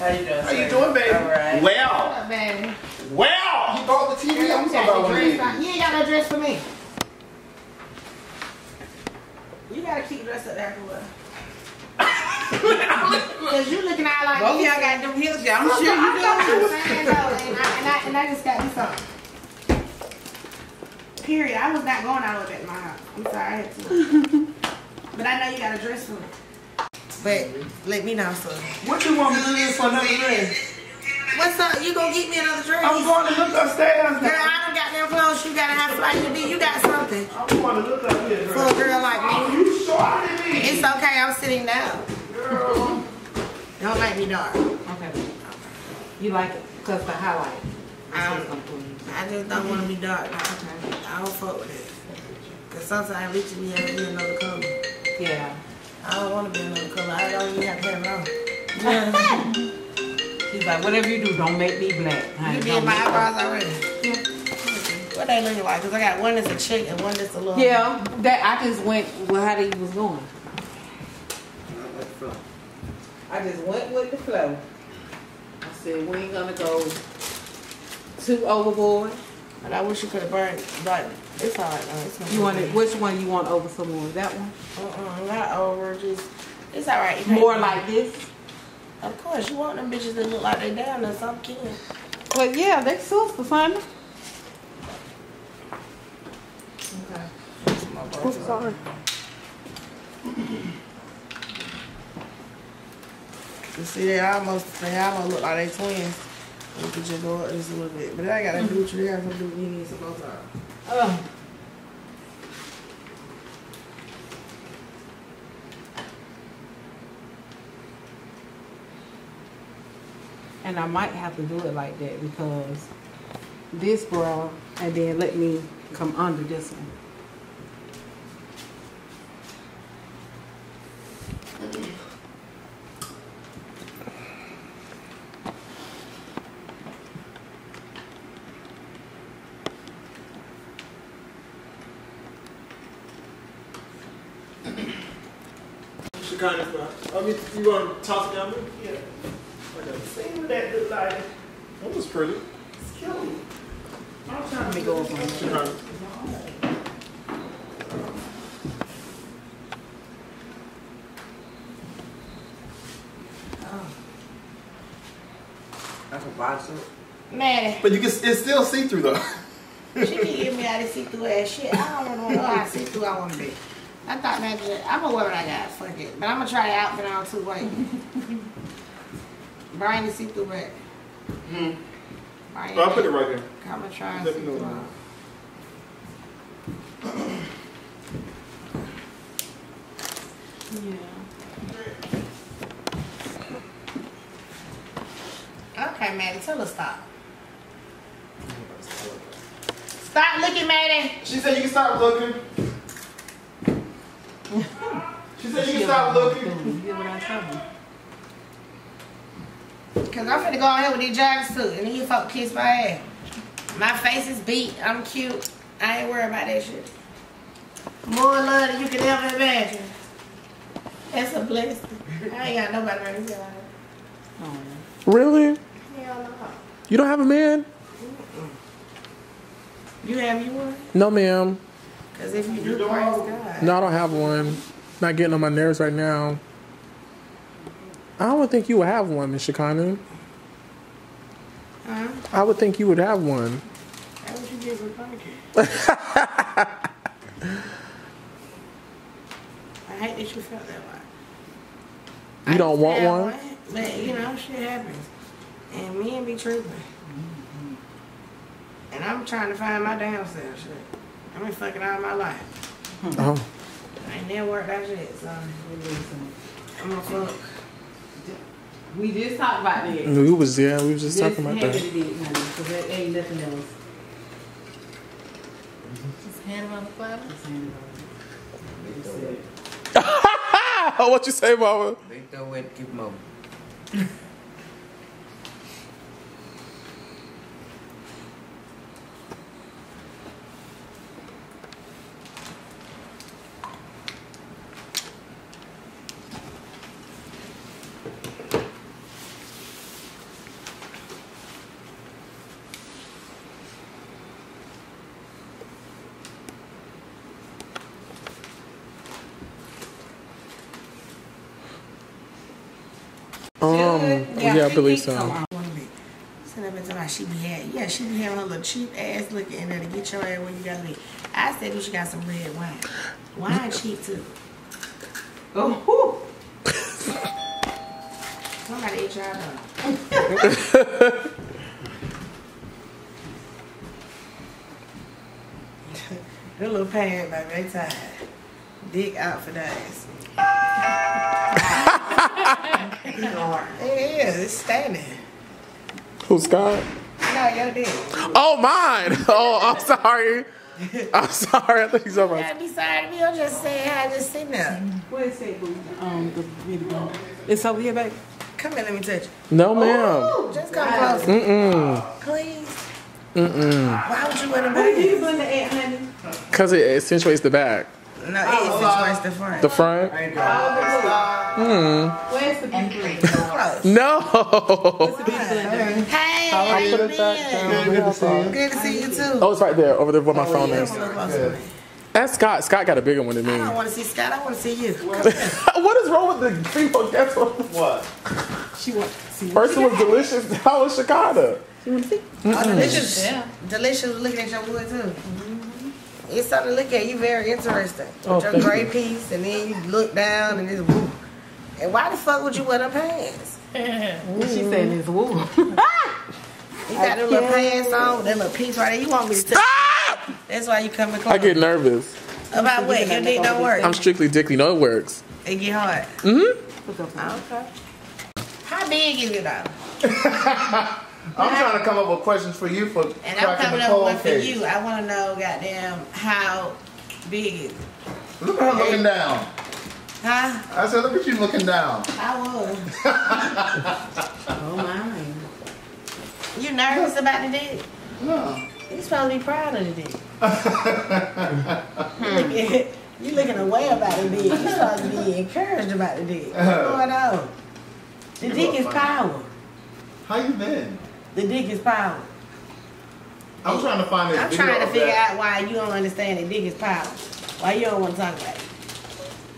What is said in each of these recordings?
How you doing? How you doing, baby? All right. Well, baby. well. He bought the TV. I'm You talking got about the one of dress these. You ain't got no dress for me. You gotta keep dressed up there for what? Cause you looking out like Both me. y'all got them heels, y'all. I'm I'm sure you do. saying though, and I, and, I, and I just got this on. Period. I was not going out with that in my house. I'm sorry, I had to. but I know you got a dress for me. But let me know, sir. What you want me to do this for another dress? What's up? You gonna get me another dress? I'm going to look upstairs Girl, now. I don't got them clothes. You gotta have flight to be. You got something I'm going to look up here, for girl. a girl like me. Oh, you shorter than me. It's okay. I'm sitting down. Girl. Don't make me dark. Okay. You like it? Cause the highlight. I That's don't- what's gonna put you. I just don't want to be dark. Now. I don't fuck with it. Cause sometimes reaching me have to be another color. Yeah. I don't want to be another color. I don't even have to have it on. Yeah. He's like, whatever you do, don't make me black. honey. you Don't did my make eyebrows already. What they looking like? Cause I got one that's a chick and one that's a little. Yeah, that I just went with how they was going. I just went with the flow. I said we ain't gonna go too overboard. But I wish you could have burned. But it's alright though. It's You want it? Which one you want over some more? That one? Uh-uh, not over. Just it's alright. More like this? Of course, you want them bitches that look like they down there. Some kidding. Well, yeah, they sisters, honey. Okay. sorry. You see, they almost they almost look like they twins. At your door just a little bit, but I gotta do what you to do. You need some more time. Oh. And I might have to do it like that because this bra and then let me come under this one. She kind of, I mean, you want to toss it down there? Yeah. See what that look like? That was pretty. It's cute. I'm trying Let to me go up on She that. kind of, That's a boxer. Man, But you can, it's still see through though. she can give me all this see through ass shit. I don't want to know how see through I want to be. I thought man, I'm gonna wear what I got. Fuck it. But I'm gonna try the outfit on too. Wait. Bring the see through back. Hmm. Bring oh, I'll put it right there. I'm gonna try and Let see me know. through on. Okay, Maddie, tell her stop. Stop looking, Maddie. She said you can stop looking. She said you can stop looking. You get what I'm talking Cause I'm finna go out here with these joggers too, and these fuck kiss my ass. My face is beat. I'm cute. I ain't worried about that shit. More love than you can ever imagine. That's a blessing. I ain't got nobody right here. Oh, Really? Hell no. You don't have a man? You have you one? No, ma'am. Cause if you do, praise God. No, I don't have one. Not getting on my nerves right now. I don't think you would have one, Miss Shekinah. Huh? I would think you would have one. That's what you get for punishment. I hate that you felt that way. You I don't want have one? But you know, shit happens. And men be tripping. And I'm trying to find my damn self shit. I've been fucking all my life. Oh. I ain't never worked out shit, so I'm gonna fuck. We just talked about that. We was yeah, we was just Just talking about handle that. it, honey, because there ain't nothing else. Just hand him on the platter. Just handle it. Just say what you say, Mama? They throw it, keep them Um, over. yeah, I believe so. Wanna be. Sitting up and talking about she be having, yeah, she be having her little cheap ass looking in there to get your ass where you gotta be. I said you should got some red wine. Wine mm. cheap too. Oh, Somebody ate y'all done. Her little pants, baby, they tired. Dick out for days. It is, it's standing. Who's Scott? No, your dick. Oh, mine. Oh, I'm sorry. I'm sorry. I think he's over. You gotta be sorry to me. I'm just saying how I just sitting there. Where is it? Um, the video. It's over here, baby. Come here, let me touch you. No, ma'am. Just come closer. Mm-mm. Please. Mm-mm. Why would you wear them Where you bags? putting the egg, honey? Because it accentuates the back. No, it situates the front. The front? Hmm. Where's the beauty? Close. No. Hey, I'll put it man. back down. Good to see you. Good to see you too. Oh, it's right there, over there where my phone is. Come a little closer to me. That's Scott. Scott got a bigger one than me. I don't want to see Scott. I want to see you. Come here. what is wrong with the female guest? What? She wants to see. First it was delicious. How was Chicago? Oh, delicious. Yeah. Delicious looking at your wood too. It's something to look at. You very interesting. With Oh, your thank gray piece, and then you look down and it's woo. And why the fuck would you wear them pants? She said it's wool. You got them little pants on, that little piece right there. You want me to touch? Ah! That's why you coming close. I get nervous. About what? Your dick don't work. I'm strictly dickly. No, it works. It get hard. Mm-hmm. Okay. How big is it though? I'm trying to come up with questions for you for And I'm coming up with one for you. I want to know, goddamn, how big is it? Look at her looking down. Huh? I said, look at you looking down. I was. Oh my. You nervous about the dick? No. You supposed to be proud of the dick. you, looking, you looking away about the dick. You supposed to be encouraged about the dick. What's going on? The dick is funny. power. How you been? The dick is power. I'm trying to find this I'm video trying to figure that. out why you don't understand that dick is power. Why you don't want to talk about it.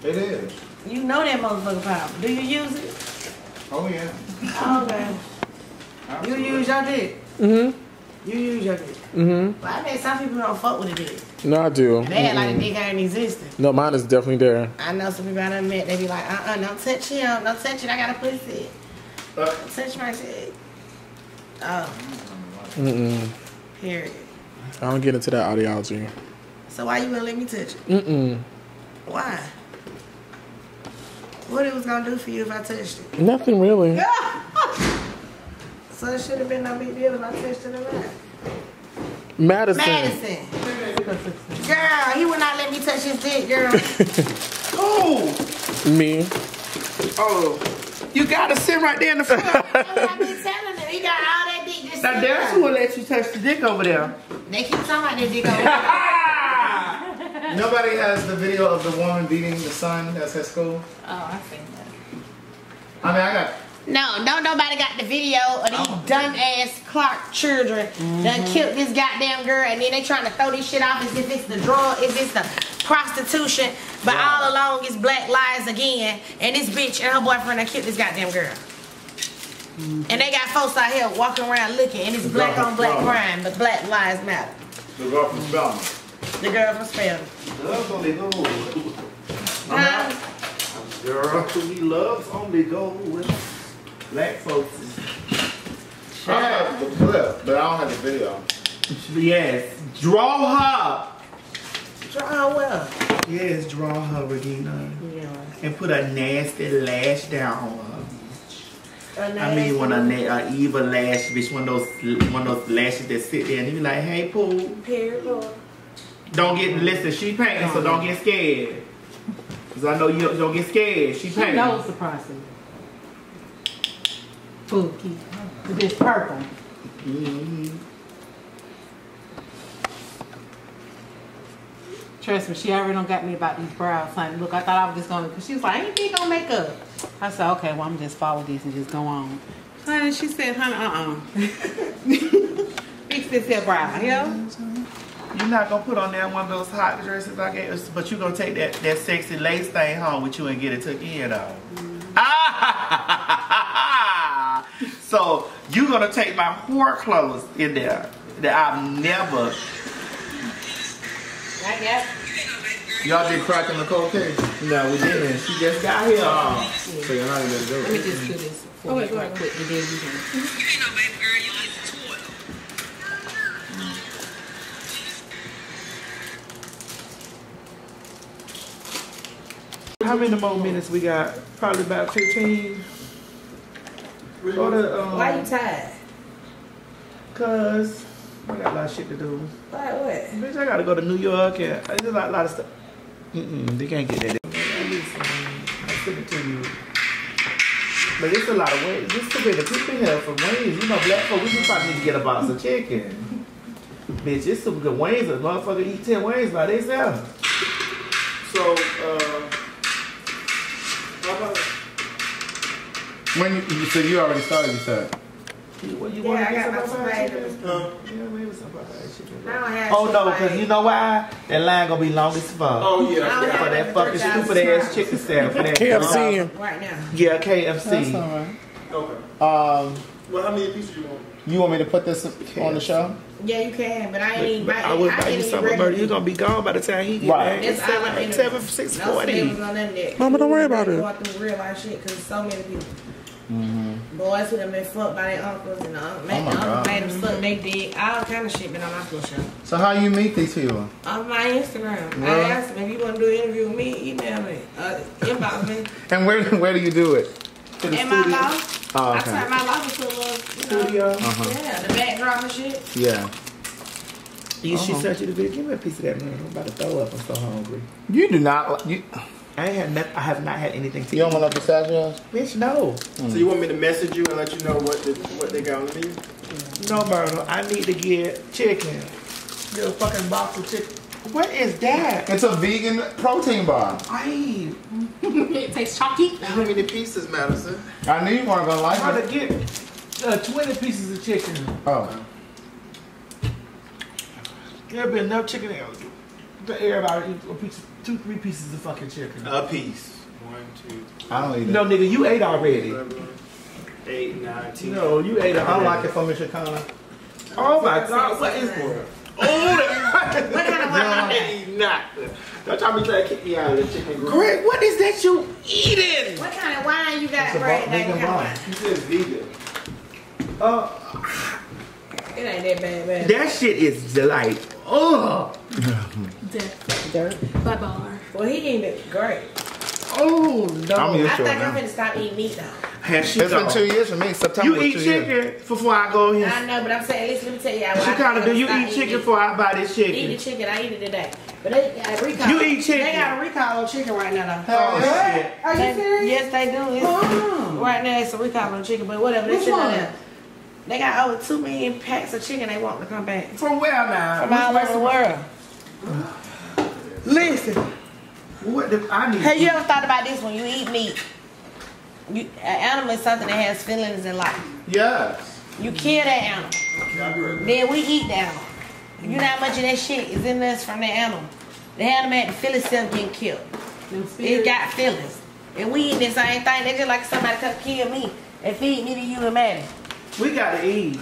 It is. You know that motherfucker power. Do you use it? Oh yeah. Oh, man. You use your dick. Mm-hmm. You use your dick. Mm-hmm. Well, I mean, some people don't fuck with the dick. No, I do. They act like the dick ain't existing. No, mine is definitely there. I know some people I done met, they be like, uh-uh, don't touch him, don't touch it, I got a pussy. Uh, Don't touch my shit. Oh, Mm-mm. period. I don't get into that ideology. So why you gonna let me touch it? Mm-mm. Why? What it was gonna do for you if I touched it? Nothing really. So it should have been no big deal if I touched it or not. Madison. Madison. Girl, he would not let me touch his dick, girl. Oh, Me. oh, you gotta sit right there in the front. That's what I've been telling him. He got all that dick just now sitting who will let you touch the dick over there. They keep talking about that dick over there. Nobody has the video of the woman beating the son that's at school. Oh, I seen that. I mean, I got. No, no, nobody got the video of these oh, dumb ass Clark children done mm-hmm. killed this goddamn girl, and then they trying to throw this shit off as if it's the drug, if it's the prostitution, but all along it's black lies again, and this bitch and her boyfriend done killed this goddamn girl. And they got folks out here walking around looking, and it's black on black crime, but black lives matter. The girl from Spelman. The girl from Spelman. Loves only go. Huh? Girl, he loves only go with black folks. I have the clip, but I don't have the video. Yes, draw her. Oh well. Yes, draw her, Regina, Yeah. and put a nasty lash down on her. I mean, when a, na- a evil lash, bitch, one of those one of those lashes that sit there and you be like, hey, Pooh, Period. Lord. don't get listen. She painting, so don't get scared. Cause I know you don't get scared. She She painting. knows the process. Spooky. The bitch purple. Mhm. Trust me, she already done got me about these brows. Honey. Look, I thought I was just gonna, cause she was like, I ain't think on makeup. I said, okay, well, I'm just follow this and just go on. Honey, she said, honey, uh-uh. Fix this here brow, yeah? You're not gonna put on there one of those hot dresses I gave but you're gonna take that, that sexy lace thing home with you and get it took in though. Ah! So you're gonna take my whore clothes in there that I've never. I guess. Y'all did crack in the cocaine. No, we didn't. She just got here. So you're not even Let doing me it. Let me just do this for you right quick, and then you can. How many more minutes we got? Probably about 15. Go to, um, Why you tired? Cause I got a lot of shit to do. Why what? Bitch, I gotta go to New York and there's a lot, lot of stuff. Mm-mm, they can't get that. I'll send it to you. But it's a lot of ways. This too many people here for wings. You know, black folk, we just probably need to get a box of chicken. Bitch, it's some good wings. A motherfucker eat 10 wings by themselves. So, uh, how about When you, so you already started, you said. You, what, you Yeah, want I to got get my some Popeye tomatoes. chicken? uh, Yeah, maybe some Popeye chicken. I don't have Oh no, cause you know why? That line gonna be long as fuck. oh yeah. I don't For that fucking stupid ass chicken sandwich. For that KFC. Right now. Yeah, That's KFC. all right. Okay. Um, Well, how many pieces you want? you want me to put this on the show? Yeah, you can, but I ain't even But buy I would buy you even something, ready but to you're gonna be gone by the time he get Right. back. It's That's all I'm seven, into. seven, six No forty. savings on none of. Mama, don't worry about it. Going through real life shit because so many people. Mm-hmm. Boys who done been fucked by their uncles and uh, Oh made, my the uncle God. made them suck they dick. All kind of shit been on my school show. So how you meet these people? On my Instagram. I Really? asked them if you want to do an interview with me, email me. Uh, inbox me. And where where do you do it? To the In my studio. loft. Oh, I okay. turned my loft into a little, you know, Studio. Uh-huh. Yeah, the backdrop and shit. Yeah. You she Uh-huh. sent you the video. Give me a piece of that man. I'm about to throw up. I'm so hungry. You do not. You I ain't had nothing. I have not had anything to you eat. don't want no pistachios? Bitch, no. So you want me to message you and let you know what the, what they got on the menu? No, Myrtle. I need to get chicken. Get a fucking box of chicken. What is that? It's a vegan protein bar. I It tastes chalky. How many pieces, Madison? I knew you weren't gonna like trying it. to get uh, 20 pieces of chicken. Oh, There'll be enough chicken there to everybody eat a piece, two, three pieces of fucking chicken. A piece. One, two, I don't eat it. No, nigga, you ate already. seven, eight, nine, ten. No, you ate I already. like it from Shekinah. Oh my god, what is this? Oh, What kind of I wine? ain't not. Don't try me try to kick me out of the chicken grill. Greg, what is that you eating? What kind of wine you got It's a right now? vegan kind of wine. wine? He says vegan. Uh, It ain't that bad, bad. that shit is delightful. Oh, Bye bye. Well, he eating great. oh no. I'm I used to think it I'm gonna stop eating meat though. Has she It's been two years for me. September You eat two years. chicken before I go here. I know, but I'm saying, listen, let me tell you. how I- Chicago, do you eat chicken meat. before I buy this chicken? Eat the chicken? chicken. I eat it today. But they got a recall. You eat chicken. They got a recall on chicken right now though. Oh, Hell yeah. shit. Are you serious? Yes, they do. It's, Right now, it's a recall on chicken, but whatever. They Which sitting one? They got over two million packs of chicken they want to come back From where now? from all over the world. Listen. What the, I need. Have you ever thought about this when you eat meat? You, an animal is something that has feelings in life. Yes. You kill that animal. Then we eat the animal. You know how much of that shit is in us from the animal. The animal had to feel itself getting killed. It got feelings. And we eat the same thing. They just like somebody come kill me and feed me to you and Maddie. We gotta eat.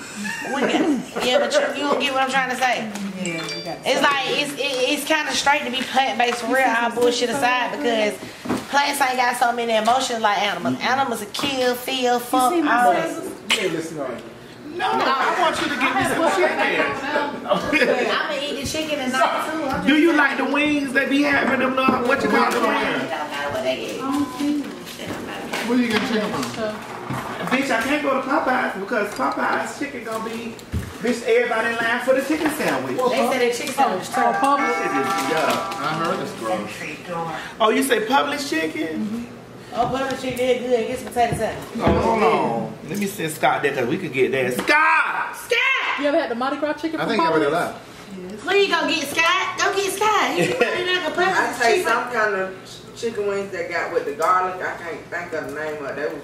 We got, yeah, but you, you don't get what I'm trying to say. Yeah, we got it's like it's it, it's kind of straight to be plant based for real. All bullshit aside, because plants ain't got so many emotions like animals. Animals are kill, feel, fuck, all that. Hey, listen on you. No, I want you to get me some chicken. I'm gonna eat the chicken and not too. I'm Do you like the wings that be having them? Little, what you call It them? don't matter what they get. It don't matter. Where you getting chicken from? Bitch, I can't go to Popeyes because Popeyes chicken gonna be. Bitch, everybody in line for the chicken sandwich. They said the chicken sandwich Oh, oh trash. public. Shit is- yeah. I heard it's gross. Oh, you say Publix chicken? Mm-hmm. Oh, butter chicken is good. Get some potato salad. Oh, hold on. Let me send Scott there because we could get that. Scott! Scott, You ever had the Mardi Gras chicken I from think everybody Publix? left. where you gonna get Scott? Go get Scott. You put it in the purse. I It's take some kind of chicken wings that got with the garlic. I can't think of the name of it. They was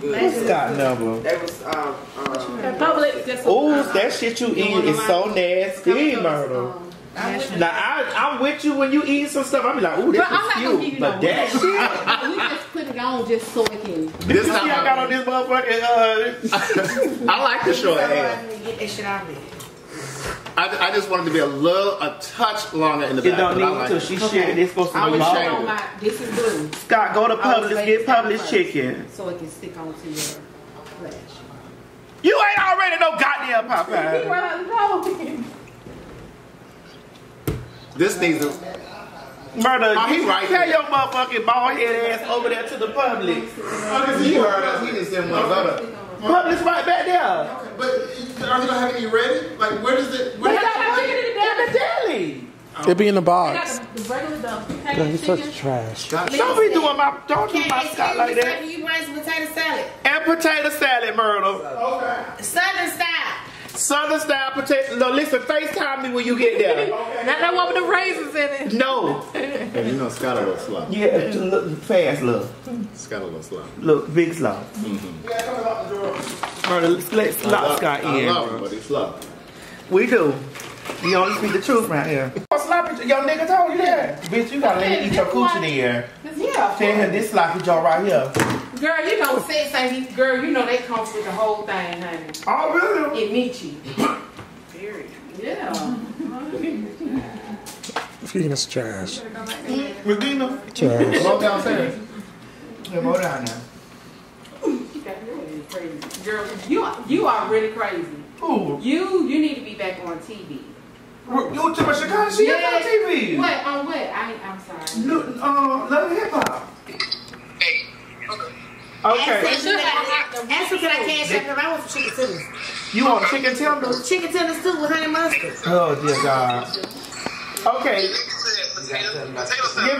good. What's Scott number? They was um um. Publix. Ooh, that shit you eat is so nasty, murder. Now I, I'm with you when you eat some stuff. I be like, ooh, this But is not gonna give cute. you But no that shit, we just put it on just so it can. This You see, I got on not this motherfucking. Uh, I like the short So, hair. Get that shit out of there. I, I just wanted to be a little, a touch longer in the it back. don't but I need like to. it. She shared this supposed to be was shave showing my. This is blue, Scott, go to I Publix, get to Publix chicken. so it can stick onto your flesh. You ain't already no goddamn Popeye. This needs a, Murder, Oh, he right tell there. your motherfucking bald head ass over there to the Publix. Oh, okay, you heard us. He just didn't want to go to. Publix right back there. But are they gonna have any ready? Like, where does it? Where They Where got chicken in the deli. Oh. It be in the box. got the, the regular the Girl, packaged you such chicken. trash. Don't be doing my, don't do Can't my Scott like excuse me, that. sir, You bring some potato salad. And potato salad, murder. Southern style. Southern style potato. No, listen, FaceTime me when you get there. Not that one with the raisins in it. No. Hey, you know, Scott a little slow. Yeah, look fast, look. Scott a little slow. Look, big slow. Mm-hmm. Yeah, coming out the door. Murder, let's I lock love- Scott I in. love him, but he's slow. We do. We only speak the truth right here. Sloppy, your nigga told you that. Bitch, you gotta let him eat your coochie in here. Yeah. Tell him this sloppy jaw right here. Girl, you know, sex ain't he, girl, you know they come with the whole thing, honey. Oh, really? It meets you. Period. Yeah. Phoenix trash. Regina? Trash. Go downstairs. Yeah, go down now. You got really crazy. Girl, you are, you are really crazy. Ooh. You you need to be back on TV. You to my Chicago? She is on TV. What on what? I I'm sorry. Look, uh, love hip hop. Ask Okay. her, can I- ask her, can I cash up? 'Cause I want some chicken tenders. You want chicken tenders? Chicken tenders too with honey mustard. Oh dear God. Okay. Get,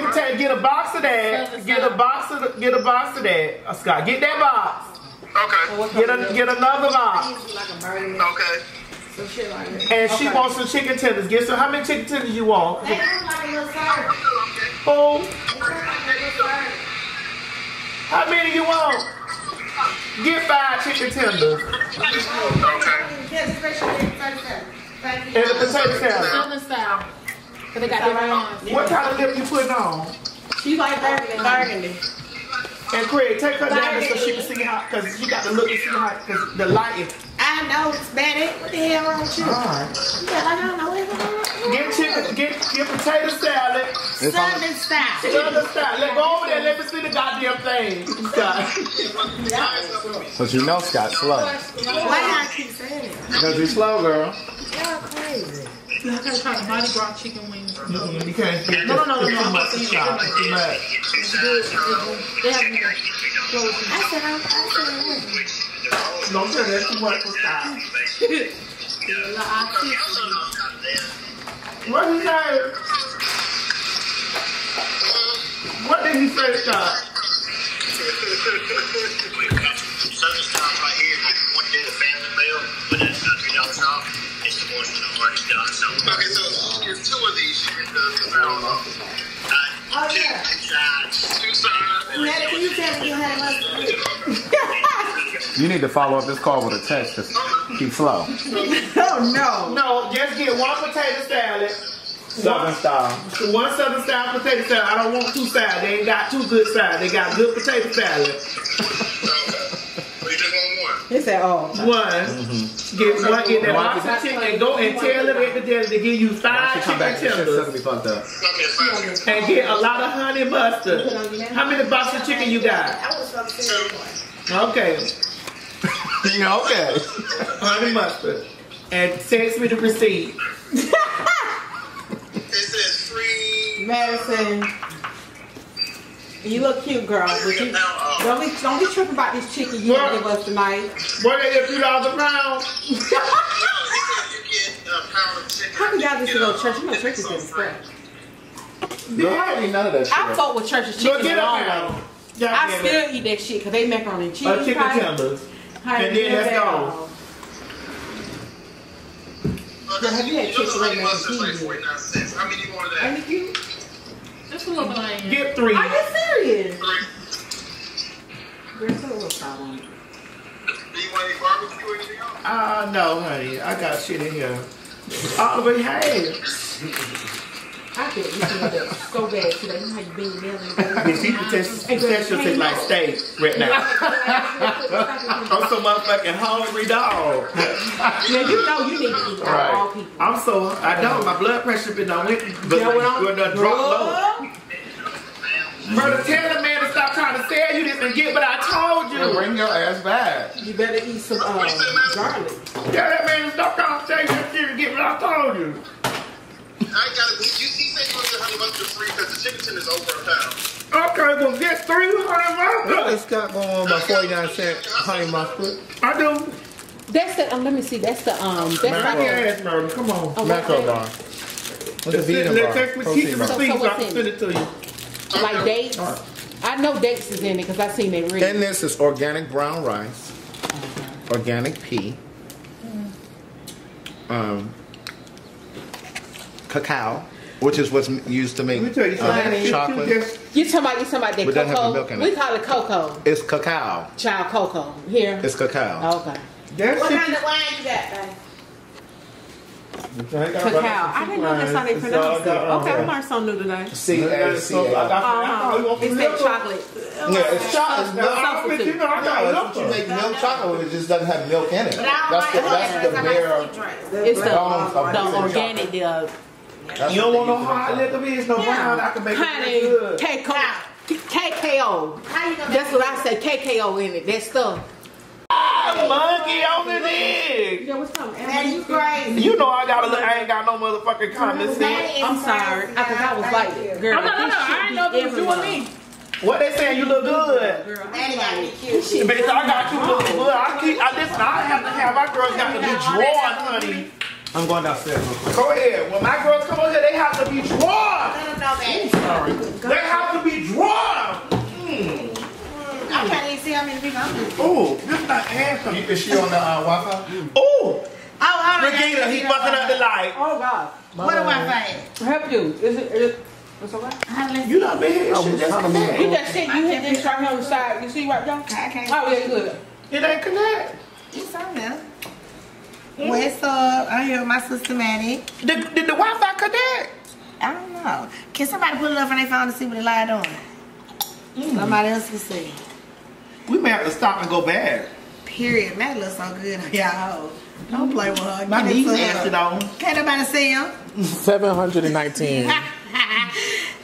potato, get a box of that. Get a box of get a box of that. Uh, Scott, get that box. Okay. Get a, get another box. Like a burger, Okay. Some shit like that. And she wants some chicken tenders. Get some. How many chicken tenders you want? They look like a little serve. Oh, They look like a little serve. how many you want? Get five chicken tenders Okay. Yes, especially in potato salad. Thank you. and a potato salad. Southern style. Cause they got different ones. What kind of lip you putting on? She like burgundy. Burgundy. And Craig, take her down so she can see how, cause she got to look and see how, cause the lighting. I know it's bad. What the hell wrong with you? All right. Yeah, like I don't know what's Get chicken, get get potato salad. Southern style. Southern style. Let go over there. Let me see the goddamn thing. Scott. But you know Scott's slow. Why y'all keep saying it? Because he's slow, girl. Y'all crazy. I gotta try the Mardi Gras chicken wings. Mm-mm, You can't get No, no, no, no, too no. much Scott. Too much. They have me. I said I, I said I wouldn't. Don't tell that too much for Scott. What did he say, Scott? Okay, so there's two of these. You get the the barrel off. Uh, two, sides, two sides. can you tell me you mustard? You need to follow up this call with a text because he's slow. Oh no, No, just get one potato salad. Southern style. One southern style potato salad. I don't want two salads. They ain't got two good salads. They got good potato salad. We just want one. He said, oh. One. Get one. Get that box of chicken and go and tell them at the deli to give you She five come back chicken and shit's tenders gonna be fucked up. Come and get a lot of honey mustard. How many boxes of chicken you got? I was gonna say that. Okay, honey mustard. And text me the receipt. It says free. Madison. You look cute, girl, but you oh. don't be don't be tripping about this chicken you gonna give us tonight. What is it? Few dollars a pound? No, he said you get a pound. How can y'all just go to church? You know church is getting spread. Girl, I don't eat none of that shit. I fuck with Church's Go chicken get a alone. I still eat that shit because they macaroni and cheese. A chicken pie. tenders. Honey, And then let's go. Girl, have you had know chicken the right honey now? mustard's like 49 cents. How many you want of that? Ain't it cute? Just a little bland. Get three. Are you serious? Three. Girl, put a little salt on it. Do you want any barbecue or anything else? Ah, no, honey. I got shit in here. Oh, but hey. I feel this is so bad today. You know how you been yelling. If she potential potential is like steak right now. I'm so motherfucking hungry dog. Now you know you need to eat out of all people. I'm so I know my blood pressure been on it, but Yeah, what I'm- when I drop low. Girl, Brother, tell the man to stop trying to sell you this and get what I told And you. bring your ass back. You better eat some uh, garlic. Tell that man to stop trying to sell you that shit and get what I told you. I got it. You, you said you want the honey mustard free because the chicken is over a pound. Okay, well get three hundred What dollars. is Scott going on by 49 cent honey mustard? I do. That's the. Um, let me see. That's the. Um. That's Give me like. ass murder. Come on. Oh, Macro okay. bar. What's the Let's vegan let's bar? take keep Protein the bar. So- so so I what's in send it to you. Like dates. I know dates is in it because I've seen it read. And this is organic brown rice, organic pea, um, cacao, which is what's used to make Let you uh, chocolate. You just You talking about you talking about that But doesn't have the cocoa? milk in We it. call it cocoa. It's cacao. Child cocoa. Here. It's cacao. okay. that What kind of wine you got, babe? Cacao. I didn't know that's how they pronounce it. Okay, I learned something new today. C A C I A. got Uh-huh. It's some that milk. chocolate. Yeah, it's chocolate. No, I bet you know I got No, it's what you make milk chocolate with. It just doesn't have milk in it. But I don't That's the like that's the bare. It's the, of the organic, the uh, That's You don't want no hard in liquor beers, no brown. I can make it honey, good. KKO. KKO. You That's what I say. KKO in it. That stuff. Ah, monkey on the dick. Yeah, what's coming? Man, you crazy. You know I got a little, I ain't got no motherfucking common sense. I'm it's sorry. I cause I was Thank like, you. girl, Oh, no, no, no. I ain't know be if was you me. What they saying? You look good. Girl, Man, gotta be cute. Bitch, I got you looking good. I keep, I listen. I have to have my girls got to be drawn, honey. I'm going downstairs. Go ahead. When my girls come over here, they have to be drawn. Let them know, man. They have to be drawn. I can't even see how many people I'm doing. Ooh, this is not anthem. Is she on the uh, Wi-Fi? Ooh, Oh, hold on. Regina, he fucking up the light. Oh God. What do I say? Help you. Is it? Is it it's alright. You not been here. Shit just You connect. just said you hit this right here on the side. You see right there? I can't Oh yeah, good. It ain't connect. It's on there. What's up? I'm here with oh, my sister Maddie. Did, did the Wi-Fi connect? I don't know. Can somebody put it up on their phone to see what the light on? Mm. Somebody else can see. We may have to stop and go back. Period. Maddie looks so good on y'all. Don't play with her. My Get it knees to nasty her. Can't nobody see him. 719.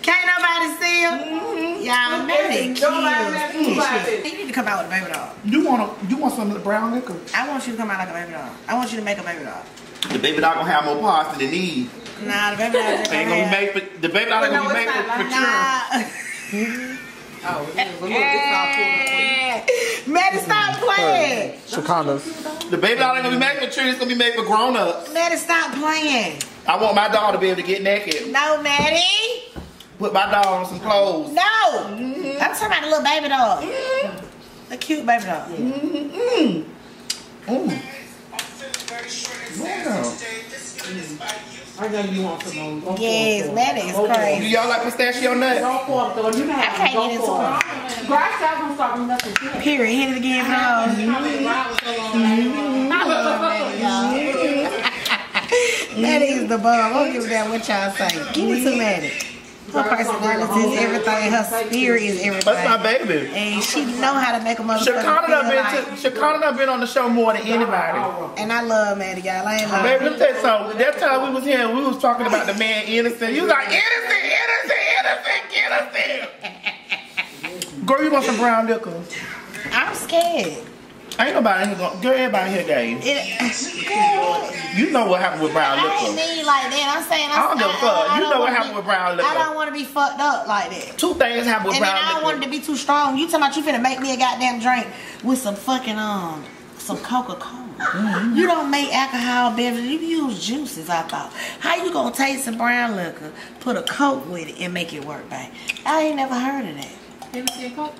Can't nobody see him. Mm. Y'all, Maddie kills. Nobody Mm. You need to come out with a baby doll. You want to? You want some of the brown liquor? I want you to come out like a baby doll. I want you to make a baby doll. The baby doll gonna have more parts than it need. Nah, the baby doll Ain't gonna be made for the baby doll ain't gonna no, be made for not mature. Nah. Oh, look, look, it's all pulled. Maddie, stop playing. Chicanas. The baby doll ain't gonna be made for mature. It's gonna be made for grown ups. Maddie, stop playing. I want my doll to be able to get naked. No, Maddie. Put my doll on some clothes. No. Mm-hmm. I'm talking about the little baby doll. Mm-hmm. The cute baby doll. Mm-hmm. I know you want some more. Go for it, Yes, for it. Maddie is Do crazy. y'all like pistachio nuts? Go for it, though. You can have I can't them. get Go into for it. Grass out gonna start with nothing. Period. Hit it again for those. Maddie is the bum. I don't give a damn what y'all say. Give it to Maddie. Her personality is everything. Her spirit is everything. That's my baby. And she know how to make a motherfucker Shekinah feel been like. to, done been on the show more than anybody. And I love Maddie, y'all. I ain't Baby, let lying. me tell you something. That time we was here and we was talking about the man innocent. You was like, innocent, innocent, innocent, innocent. Girl, you want some brown liquor? I'm scared. Ain't nobody here gonna, girl, everybody here gay. You know what happened with brown liquor. I ain't liquor. mean like that. I'm saying I don't give a fuck. You don't know what happened be- with brown liquor. I don't want to be fucked up like that. Two things happened with brown liquor. And then I brown don't want it to be too strong. You talking about you finna make me a goddamn drink with some fucking um some Coca Cola. Mm-hmm. You don't make alcohol beverages. You use juices. I thought. How you gonna taste some brown liquor, put a Coke with it, and make it work, babe? I ain't never heard of that. Hennessy and Coke?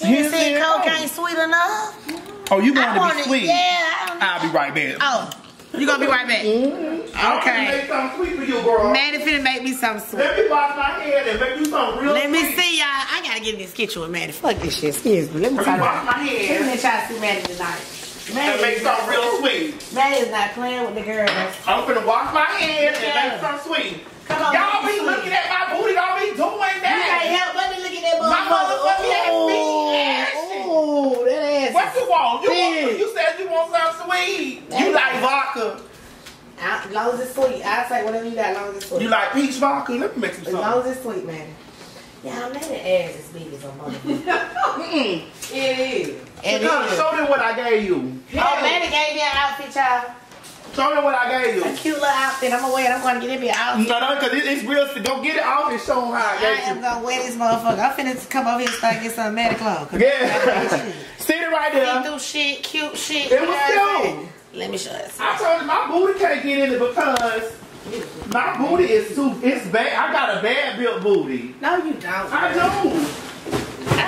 You Hennessy said and Coke Coke. sweet enough. Oh, you want to be sweet? Yeah. I'll be right back. oh, you gonna be right back? Mm-hmm. I Okay. want to make something sweet for you, girl. Maddie finna make me something sweet. Let me wash my head and make you something real Let me see y'all. I gotta get in this kitchen with Maddie. Fuck this shit. Excuse me. Let me Let try me wash my Let head. me try to see Maddie tonight. And make something real sweet. Man is not playing with the girls. I'm finna wash my hands and make something sweet. Come on, Y'all be it looking at my booty, don't be doing You can't that. help but to look at that My motherfucking ass Ooh, big ass. Ooh, that ass. What you want? You, want, you said you want something sweet. You like vodka. As long as it's sweet, I say whatever you got, as long as it's sweet. You like peach vodka. Let me make you as long as it's sweet, man. Yeah, man, the ass is big as a motherfucker. It is. And Show it is. show them what I gave you. Oh, man, it gave me an outfit, y'all. Show them what I gave you. A you. cute little outfit. I'm gonna wear it. I'm gonna get it be an outfit. No, no, because it, it's real. Go get it off and show them how I I gave am you. gonna wear this motherfucker. I'm finna come over here and start get some medical clothes. 'cause Yeah. See it right See there. through shit, cute shit. It you was know what I'm cute. Let me show you. I told you my booty can't get in it because my booty is too. It's bad. I got a bad built booty. No, you don't. I do.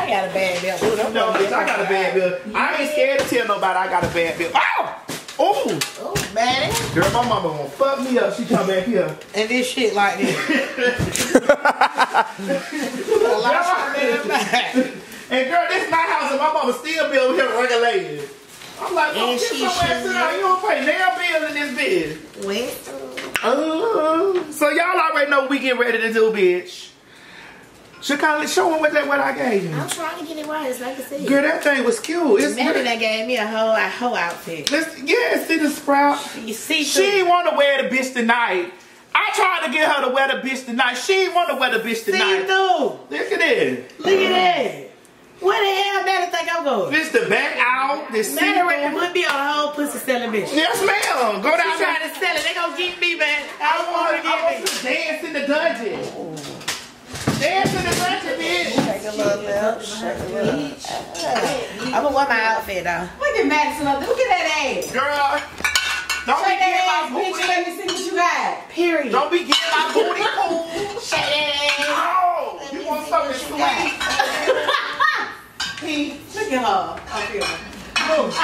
I got a bad belt. Ooh, No, bitch, I got a bad built. I ain't scared to tell nobody I got a bad built. Ow! Ooh! Oh, man. Girl, my mama gonna fuck me up. She come back here. And this shit like this. a of shit in that bag. And girl, this my house and my mama still be over here regulated. I'm like, oh, get she somewhere should. You don't pay nail bill in this bitch. Wait. Uh, so y'all already know we get ready to do, bitch. Chicago, show him what, that, what I gave you. I'm trying to get it right. It's like I said. Girl, that thing was cute. It's Melody that gave me a whole, a whole outfit. Let's, yeah, see the sprout. You see, She ain't want to wear the bitch tonight. I tried to get her to wear the bitch tonight. She ain't want to wear the bitch tonight. see tonight. through. Look at it. Look at that. Where the hell Melody think I'm going? This the back out. This see Melody ready to put me on a whole pussy selling bitch. Yes, ma'am. Go down there. trying to sell it. They gonna get me, man. I I want, want to I want get me. to dance in the dungeon. Dance in the dungeon, bitch. Shake a little bit. Shake a little. I'm gonna wear my outfit though. Look at Madison up there. Look at that ass. Girl, don't be getting that ass, my bitch. booty. Let me see what you got. Period. Don't be getting my booty cool. shake that Oh, you want something sweet? Pink. Look at her. Up here. ass.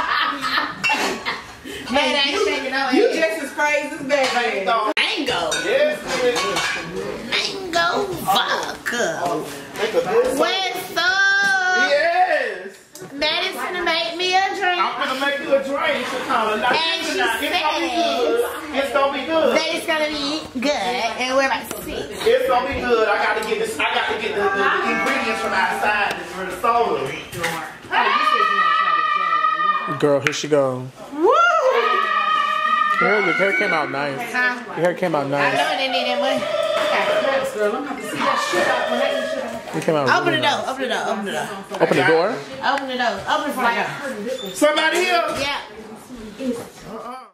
Man, I ain't shaking no You just as crazy as Batman. No. Mango. Yes, bitch. Mango vodka. Make a good What's up? Yes. Daddy's gonna make me a drink. I'm gonna make you a drink, Shekinah. Now, And she now, it's gonna be good. It's gonna be good. Daddy's gonna be good. And we're about to see. It's gonna be good. I gotta get this. I gotta get the, the, the ingredients from outside for the soda. Girl, here she go. Woo! Your hair, your hair came out nice. Huh? Your hair came out I nice. know they need that money. Girl, I'm about to see that shit up when I eat shit up. Came out Open really the door. nice. Open the door. Open the door. Open the door. Open the door. Open the door. Somebody here. Yeah. Uh-uh.